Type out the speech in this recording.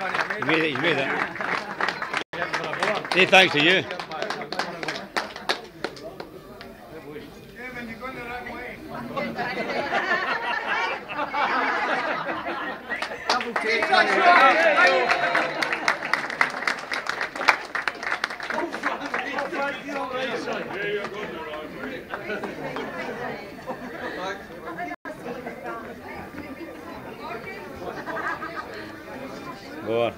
You made it, you made it. Say thanks to you. Go Bora.